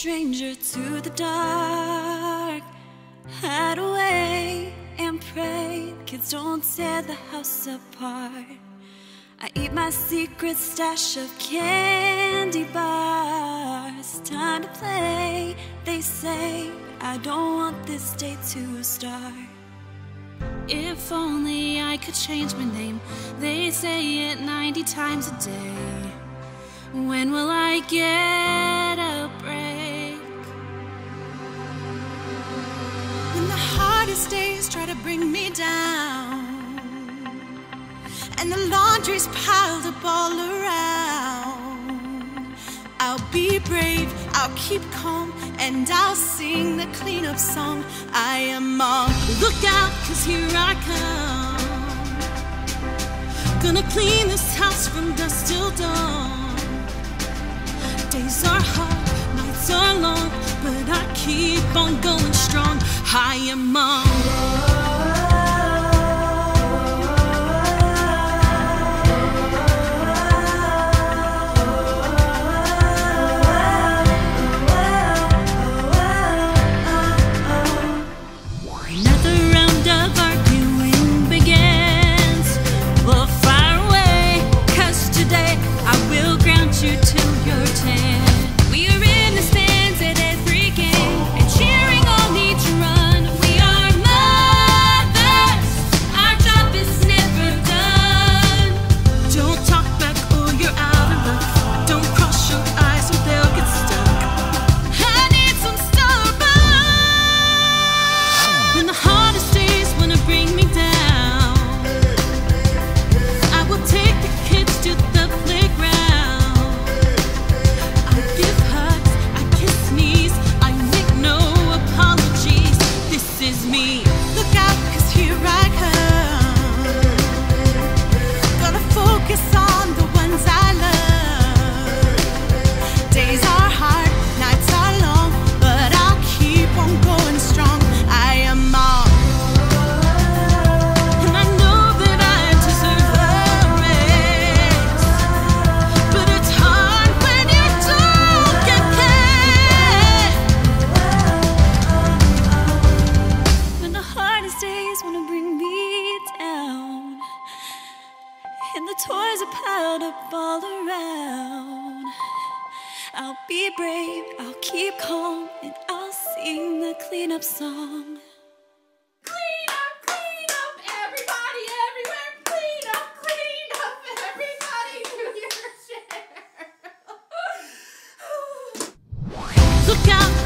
stranger to the dark. Hide away and pray, kids don't tear the house apart. I eat my secret stash of candy bars. Time to play, they say. I don't want this day to start. If only I could change my name. They say it 90 times a day. When will I get a break? The hardest days try to bring me down, and the laundry's piled up all around, I'll be brave, I'll keep calm, and I'll sing the cleanup song. I am on lookout, cause here I come. Gonna clean this house from dusk till dawn. Days are hard, nights are long, but I keep on going strong. I the toys are piled up all around, I'll be brave, I'll keep calm, and I'll sing the cleanup song. Clean up, clean up, everybody, everywhere. Clean up, clean up, everybody. Do your share. Look out,